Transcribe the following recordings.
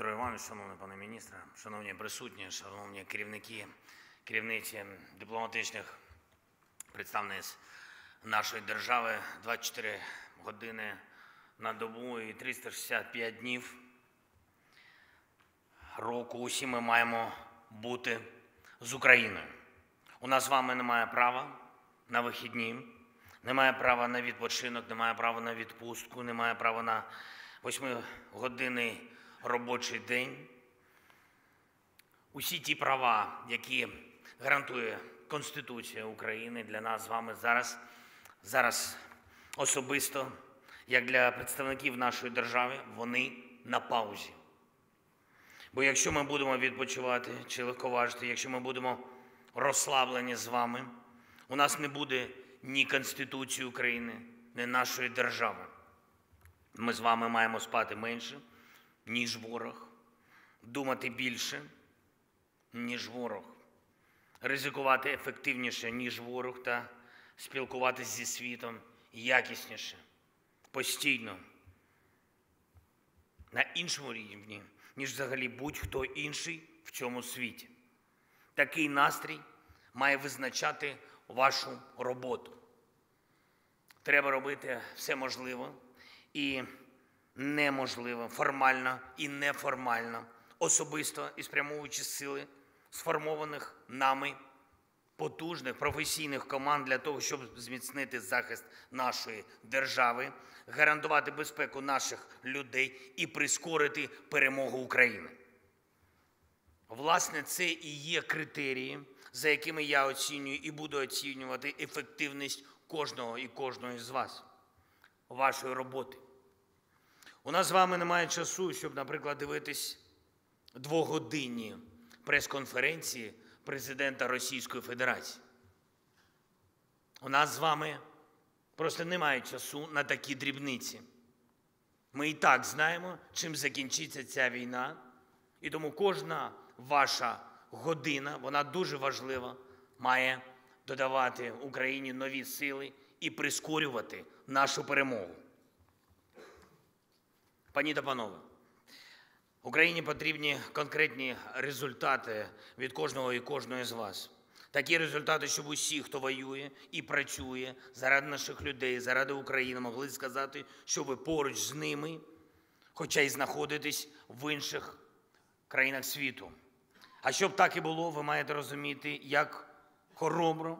Дмитро Іванович, шановний пане міністре, шановні присутні, шановні керівники, керівниці дипломатичних представництв нашої держави 24 години на добу і 365 днів року. Усі ми маємо бути з Україною. У нас з вами немає права на вихідні, немає права на відпочинок, немає права на відпустку, немає права на восьмигодинний робочий день. Усі ті права, які гарантує Конституція України для нас з вами зараз, зараз особисто, як для представників нашої держави, вони на паузі. Бо якщо ми будемо відпочивати чи легковажити, якщо ми будемо розслаблені з вами, у нас не буде ні Конституції України, ні нашої держави. Ми з вами маємо спати менше, ніж ворог, думати більше, ніж ворог, ризикувати ефективніше, ніж ворог, та спілкуватися зі світом якісніше, постійно, на іншому рівні, ніж взагалі будь-хто інший в цьому світі. Такий настрій має визначати вашу роботу. Треба робити все можливе і неможливе, формально і неформально, особисто і спрямовуючи сили сформованих нами потужних професійних команд для того, щоб зміцнити захист нашої держави, гарантувати безпеку наших людей і прискорити перемогу України. Власне, це і є критерії, за якими я оцінюю і буду оцінювати ефективність кожного і кожної з вас, вашої роботи. У нас з вами немає часу, щоб, наприклад, дивитись двогодинні прес-конференції президента Російської Федерації. У нас з вами просто немає часу на такі дрібниці. Ми і так знаємо, чим закінчиться ця війна, і тому кожна ваша година, вона дуже важлива, має додавати Україні нові сили і прискорювати нашу перемогу. Пані та панове, Україні потрібні конкретні результати від кожного і кожної з вас. Такі результати, щоб усі, хто воює і працює заради наших людей, заради України, могли сказати, що ви поруч з ними, хоча й знаходитесь в інших країнах світу. А щоб так і було, ви маєте розуміти, як хоробро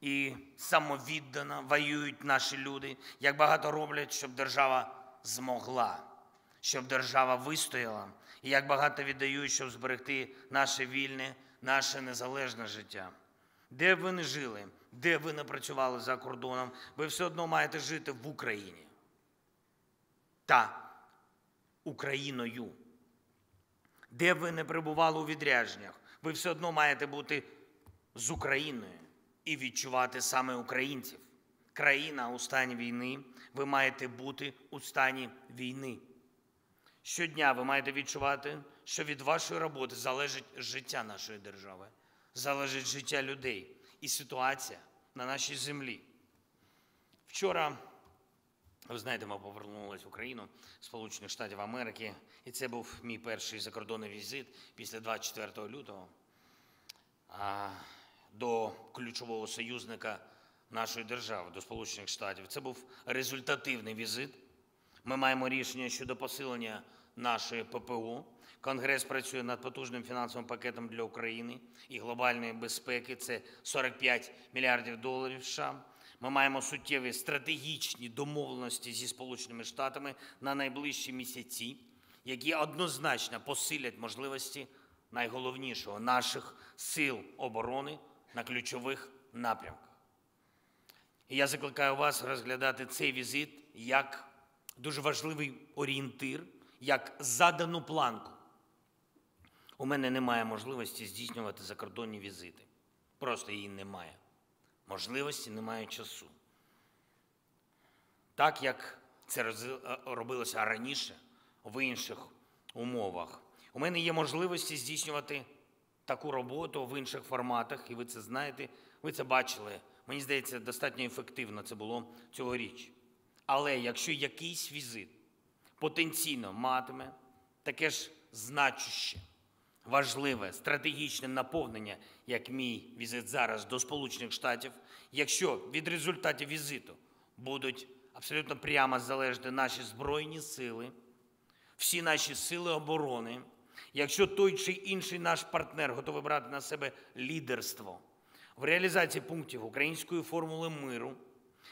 і самовіддано воюють наші люди, як багато роблять, щоб держава змогла, щоб держава вистояла, і як багато віддають, щоб зберегти наше вільне, наше незалежне життя. Де б ви не жили, де б ви не працювали за кордоном, ви все одно маєте жити в Україні та Україною. Де б ви не перебували у відрядженнях, ви все одно маєте бути з Україною і відчувати саме українців. Країна у стані війни, ви маєте бути у стані війни. Щодня ви маєте відчувати, що від вашої роботи залежить життя нашої держави, залежить життя людей і ситуація на нашій землі. Вчора, ви знаєте, ми повернулися в Україну Сполучених Штатів Америки, і це був мій перший закордонний візит після 24 лютого до ключового союзника нашої держави, до Сполучених Штатів. Це був результативний візит. Ми маємо рішення щодо посилення нашої ППО. Конгрес працює над потужним фінансовим пакетом для України і глобальної безпеки. Це 45 мільярдів доларів. США. Ми маємо суттєві стратегічні домовленості зі Сполученими Штатами на найближчі місяці, які однозначно посилять можливості найголовнішого наших сил оборони на ключових напрямках. І я закликаю вас розглядати цей візит як дуже важливий орієнтир, як задану планку. У мене немає можливості здійснювати закордонні візити. Просто її немає. Можливості немає часу. Так як це робилося раніше в інших умовах. У мене є можливості здійснювати таку роботу в інших форматах, і ви це знаєте, ви це бачили. Мені здається, достатньо ефективно це було цьогоріч. Але якщо якийсь візит потенційно матиме таке ж значуще, важливе, стратегічне наповнення, як мій візит зараз до Сполучених Штатів, якщо від результатів візиту будуть абсолютно прямо залежати наші збройні сили, всі наші сили оборони, якщо той чи інший наш партнер готовий брати на себе лідерство в реалізації пунктів української формули миру,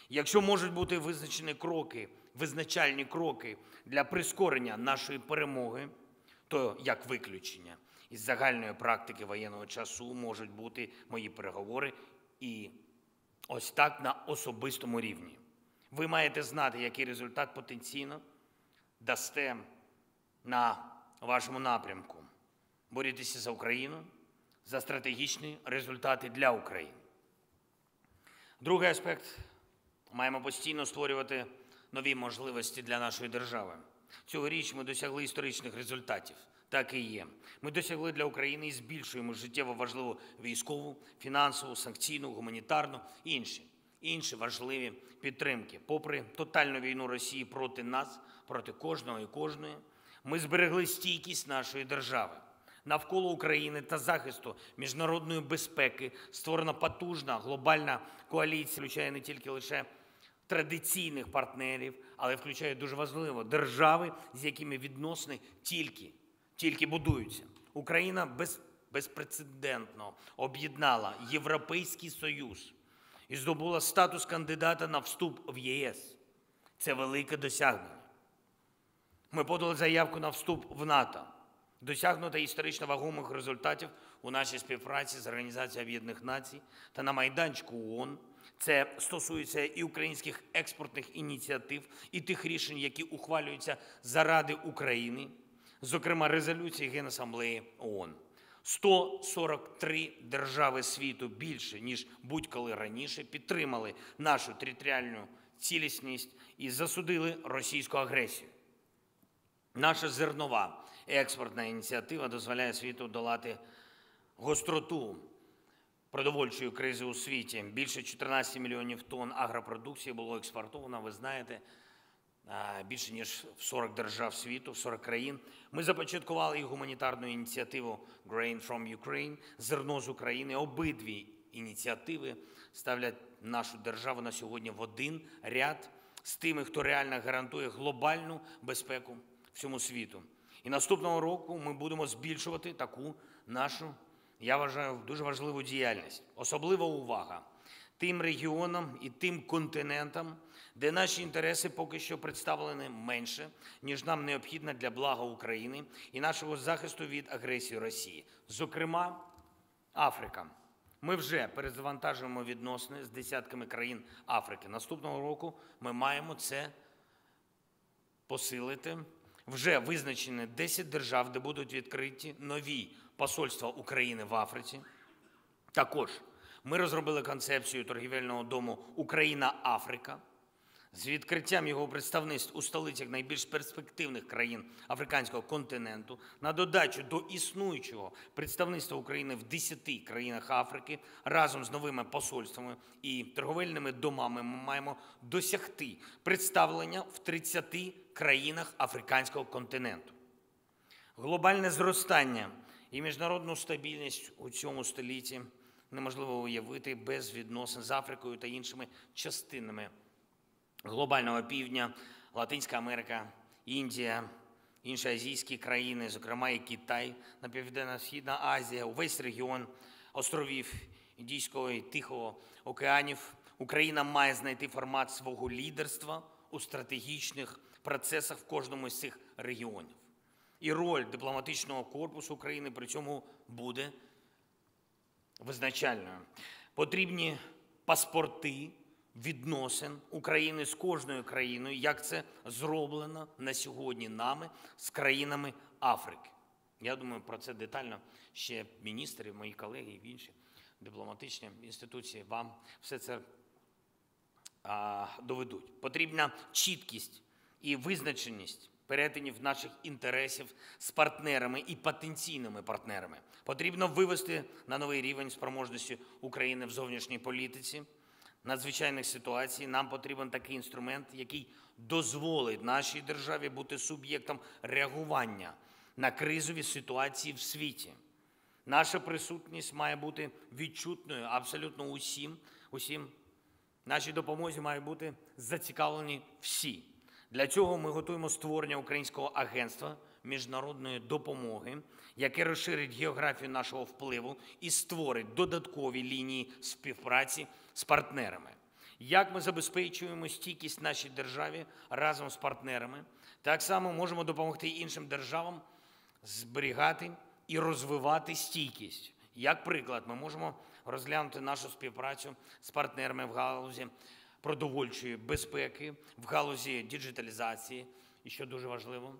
якщо можуть бути визначені кроки, визначальні кроки для прискорення нашої перемоги, то як виключення із загальної практики воєнного часу можуть бути мої переговори і ось так на особистому рівні. Ви маєте знати, який результат потенційно дасте на вашому напрямку. Борітеся за Україну, за стратегічні результати для України. Другий аспект маємо постійно створювати нові можливості для нашої держави. Цьогоріч ми досягли історичних результатів. Так і є. Ми досягли для України і збільшуємо життєво важливу військову, фінансову, санкційну, гуманітарну і інші інші важливі підтримки. Попри тотальну війну Росії проти нас, проти кожного і кожної, ми зберегли стійкість нашої держави. Навколо України та захисту міжнародної безпеки створена потужна глобальна коаліція, включає не тільки лише традиційних партнерів, але включає дуже важливо держави, з якими відносини тільки, тільки будуються. Україна без, безпрецедентно об'єднала Європейський Союз і здобула статус кандидата на вступ в ЄС. Це велике досягнення. Ми подали заявку на вступ в НАТО. Досягнуто історично вагомих результатів у нашій співпраці з Організацією Об'єднаних Націй та на майданчику ООН. Це стосується і українських експортних ініціатив, і тих рішень, які ухвалюються заради України, зокрема резолюції Генасамблеї ООН. 143 держави світу більше ніж будь-коли раніше підтримали нашу територіальну цілісність і засудили російську агресію. Наша зернова експортна ініціатива дозволяє світу долати гостроту продовольчої кризи у світі. Більше 14 мільйонів тонн агропродукції було експортовано. Ви знаєте, більше ніж в 40 держав світу, в 40 країн. Ми започаткували і гуманітарну ініціативу Grain from Ukraine, зерно з України. Обидві ініціативи ставлять нашу державу на сьогодні в один ряд з тими, хто реально гарантує глобальну безпеку всьому світу. І наступного року ми будемо збільшувати таку нашу, я вважаю, дуже важливу діяльність. Особлива увага тим регіонам і тим континентам, де наші інтереси поки що представлені менше, ніж нам необхідно для блага України і нашого захисту від агресії Росії. Зокрема, Африка. Ми вже перезавантажуємо відносини з десятками країн Африки. Наступного року ми маємо це посилити. Вже визначені 10 держав, де будуть відкриті нові посольства України в Африці. Також ми розробили концепцію торгівельного дому Україна-Африка з відкриттям його представництв у столицях найбільш перспективних країн африканського континенту на додачу до існуючого представництва України в 10 країнах Африки разом з новими посольствами і торговельними домами ми маємо досягти представлення в 30 країнах африканського континенту. Глобальне зростання і міжнародну стабільність у цьому столітті неможливо уявити без відносин з Африкою та іншими частинами глобального півдня, Латинська Америка, Індія, інші азійські країни, зокрема і Китай, Південно-Східна Азія, увесь регіон островів Індійського і Тихого океанів. Україна має знайти формат свого лідерства у стратегічних процесах в кожному з цих регіонів. І роль дипломатичного корпусу України при цьому буде визначальною. Потрібні паспорти відносин України з кожною країною, як це зроблено на сьогодні нами з країнами Африки. Я думаю, про це детально ще міністри, мої колеги і інші дипломатичні інституції вам все це доведуть. Потрібна чіткість і визначеність перетинів наших інтересів з партнерами і потенційними партнерами. Потрібно вивести на новий рівень спроможності України в зовнішній політиці. Надзвичайних ситуацій нам потрібен такий інструмент, який дозволить нашій державі бути суб'єктом реагування на кризові ситуації в світі. Наша присутність має бути відчутною абсолютно усім. усім. Нашій допомозі мають бути зацікавлені всі. Для цього ми готуємо створення Українського агентства міжнародної допомоги, яке розширить географію нашого впливу і створить додаткові лінії співпраці з партнерами. Як ми забезпечуємо стійкість нашій державі разом з партнерами, так само можемо допомогти іншим державам зберігати і розвивати стійкість. Як приклад, ми можемо розглянути нашу співпрацю з партнерами в галузі продовольчої безпеки, в галузі діджиталізації, і що дуже важливо,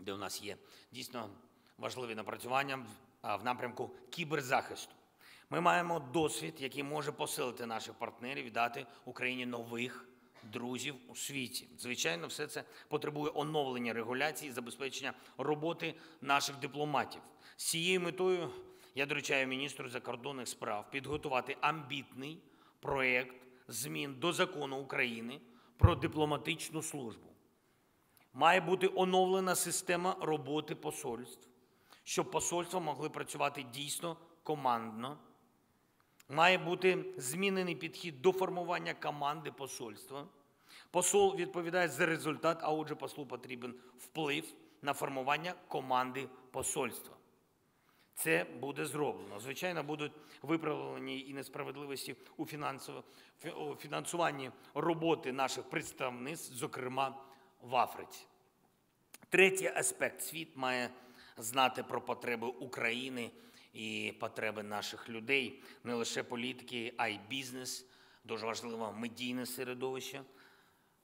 де у нас є дійсно важливі напрацювання в- напрямку кіберзахисту. Ми маємо досвід, який може посилити наших партнерів і дати Україні нових друзів у світі. Звичайно, все це потребує оновлення регуляції і забезпечення роботи наших дипломатів. З цією метою я доручаю міністру закордонних справ підготувати амбітний проєкт змін до закону України про дипломатичну службу. Має бути оновлена система роботи посольств, щоб посольства могли працювати дійсно командно. Має бути змінений підхід до формування команди посольства. Посол відповідає за результат, а отже, послу потрібен вплив на формування команди посольства. Це буде зроблено. Звичайно, будуть виправлені і несправедливості у фінансуванні роботи наших представництв, зокрема в Африці. Третій аспект світ має знати про потреби України і потреби наших людей, не лише політики, а й бізнес. Дуже важливо медійне середовище,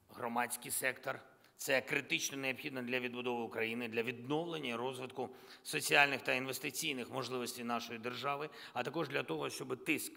громадський сектор. Це критично необхідно для відбудови України, для відновлення розвитку соціальних та інвестиційних можливостей нашої держави, а також для того, щоб тиск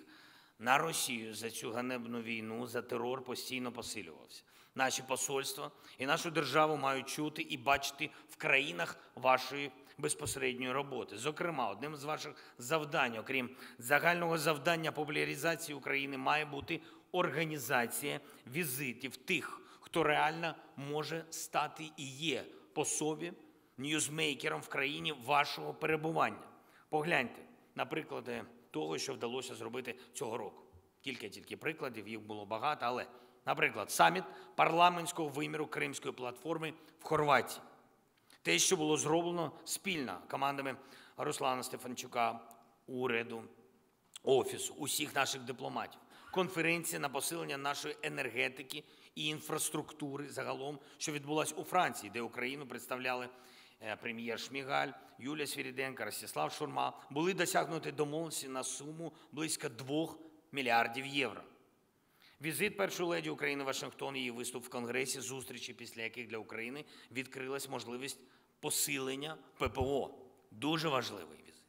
на Росію за цю ганебну війну, за терор постійно посилювався. Наші посольства і нашу державу мають чути і бачити в країнах вашої безпосередньої роботи. Зокрема, одним з ваших завдань, окрім загального завдання популяризації України, має бути організація візитів тих, хто реально може стати і є по собі ньюзмейкером в країні вашого перебування. Погляньте на приклади того, що вдалося зробити цього року. Кілька тільки прикладів, їх було багато, але, наприклад, саміт парламентського виміру Кримської платформи в Хорватії. Те, що було зроблено спільно командами Руслана Стефанчука, уряду, офісу, усіх наших дипломатів. Конференція на посилення нашої енергетики і інфраструктури загалом, що відбулася у Франції, де Україну представляли е, прем'єр Шмігаль, Юлія Свіріденко, Ростислав Шурма, були досягнуті домовленості на суму близько 2 мільярдів євро. Візит першої леді України в Вашингтон, її виступ в Конгресі, зустрічі, після яких для України відкрилась можливість посилення ППО. Дуже важливий візит.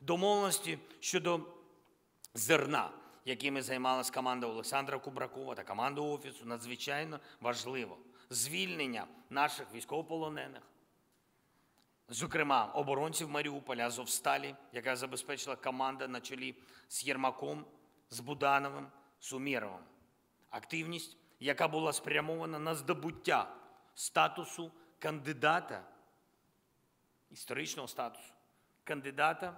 Домовленості щодо зерна, якими займалась команда Олександра Кубракова та команда Офісу, надзвичайно важливо. Звільнення наших військовополонених, зокрема оборонців Маріуполя, Азовсталі, яка забезпечила команда на чолі з Єрмаком, з Будановим, з Умєровим. Активність, яка була спрямована на здобуття статусу кандидата, історичного статусу кандидата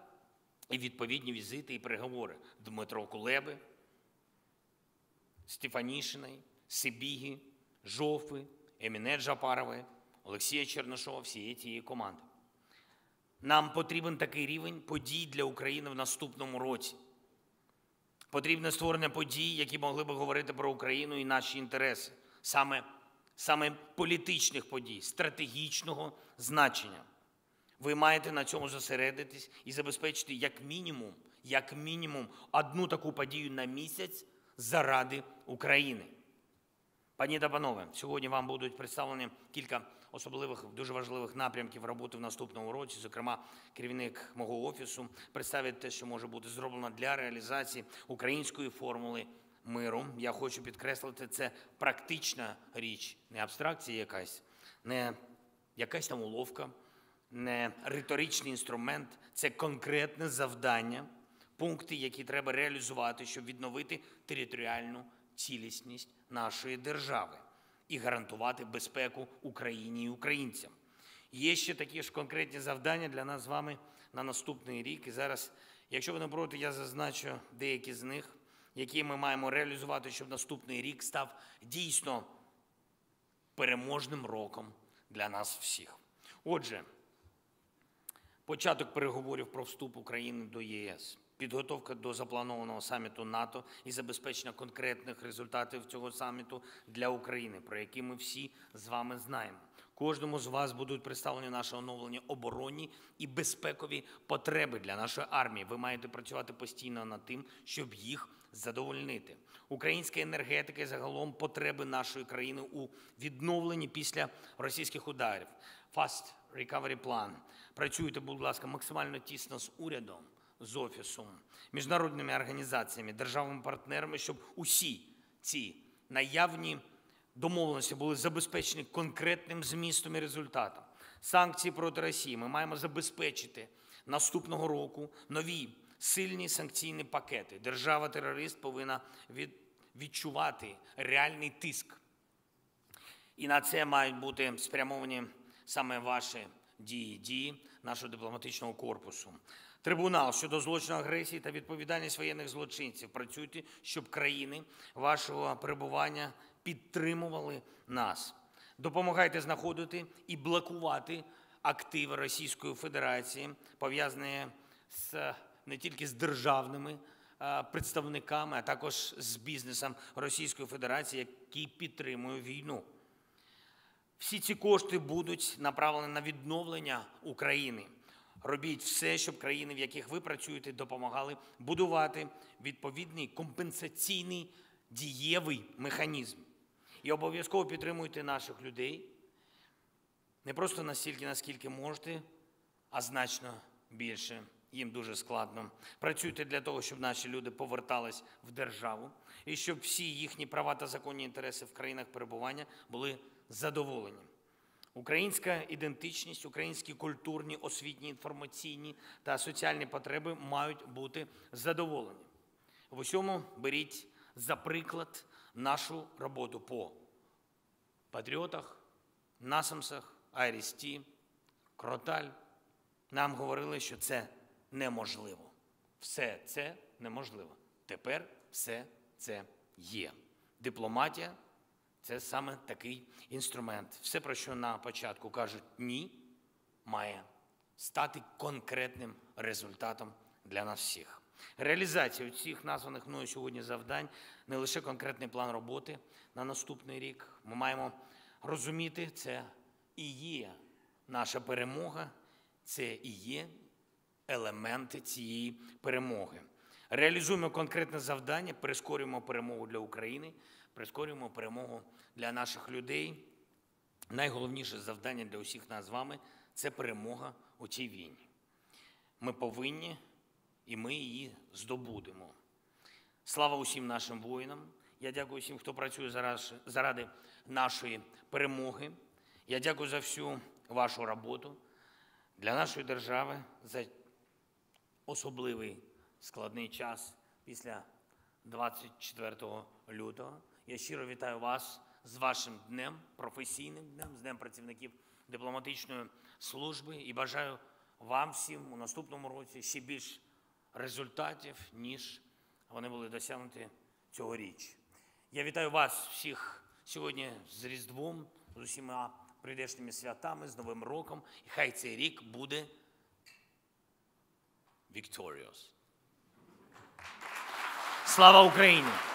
і відповідні візити і переговори Дмитро Кулеби, Стефанішиної, Сибіги, Жовви, Еміне Джапарової, Олексія Чернишова, всієї тієї команди. Нам потрібен такий рівень подій для України в наступному році. Потрібне створення подій, які могли би говорити про Україну і наші інтереси, саме, саме політичних подій, стратегічного значення. Ви маєте на цьому зосередитись і забезпечити як мінімум, як мінімум одну таку подію на місяць заради України. Пані та панове, сьогодні вам будуть представлені кілька особливих, дуже важливих напрямків роботи в наступному році. Зокрема, керівник мого офісу представить те, що може бути зроблено для реалізації української формули миру. Я хочу підкреслити, це практична річ, не абстракція якась, не якась там уловка, не риторичний інструмент, це конкретне завдання, пункти, які треба реалізувати, щоб відновити територіальну цілісність нашої держави і гарантувати безпеку Україні і українцям. Є ще такі ж конкретні завдання для нас з вами на наступний рік. І зараз, якщо ви не проти, я зазначу деякі з них, які ми маємо реалізувати, щоб наступний рік став дійсно переможним роком для нас всіх. Отже, початок переговорів про вступ України до ЄС, підготовка до запланованого саміту НАТО і забезпечення конкретних результатів цього саміту для України, про які ми всі з вами знаємо. Кожному з вас будуть представлені наші оновлені оборонні і безпекові потреби для нашої армії. Ви маєте працювати постійно над тим, щоб їх задовольнити. Українська енергетика і загалом потреби нашої країни у відновленні після російських ударів. Fast Recovery Plan. Працюйте, будь ласка, максимально тісно з урядом, з офісом, міжнародними організаціями, державними партнерами, щоб усі ці наявні домовленості були забезпечені конкретним змістом і результатом. Санкції проти Росії ми маємо забезпечити наступного року нові сильні санкційні пакети. Держава-терорист повинна від, відчувати реальний тиск. І на це мають бути спрямовані саме ваші дії, дії нашого дипломатичного корпусу. Трибунал щодо злочину агресії та відповідальність воєнних злочинців. Працюйте, щоб країни вашого перебування підтримували нас. Допомагайте знаходити і блокувати активи Російської Федерації, пов'язані з не тільки з державними представниками, а також з бізнесом Російської Федерації, який підтримує війну. Всі ці кошти будуть направлені на відновлення України. Робіть все, щоб країни, в яких ви працюєте, допомагали будувати відповідний компенсаційний дієвий механізм. І обов'язково підтримуйте наших людей не просто настільки, наскільки можете, а значно більше. Їм дуже складно. Працюйте для того, щоб наші люди повертались в державу і щоб всі їхні права та законні інтереси в країнах перебування були задоволені. Українська ідентичність, українські культурні, освітні, інформаційні та соціальні потреби мають бути задоволені. В усьому беріть за приклад нашу роботу по патріотах, насамсах, Айрісті, Кроталь. Нам говорили, що це неможливо. Все це неможливо. Тепер все це є. Дипломатія це саме такий інструмент. Все, про що на початку кажуть ні, має стати конкретним результатом для нас всіх. Реалізація всіх названих мною сьогодні завдань не лише конкретний план роботи на наступний рік. Ми маємо розуміти, це і є наша перемога, це і є елементи цієї перемоги. Реалізуємо конкретне завдання, прискорюємо перемогу для України, прискорюємо перемогу для наших людей. Найголовніше завдання для усіх нас з вами це перемога у цій війні. Ми повинні і ми її здобудемо. Слава усім нашим воїнам. Я дякую всім, хто працює заради нашої перемоги. Я дякую за всю вашу роботу для нашої держави за особливий складний час після 24 лютого. Я щиро вітаю вас з вашим днем, професійним днем, з Днем працівників дипломатичної служби і бажаю вам всім у наступному році ще більш результатів, ніж вони були досягнуті цьогоріч. Я вітаю вас всіх сьогодні з Різдвом, з усіма прийдешніми святами, з Новим роком. І хай цей рік буде victorious. Слава Україні!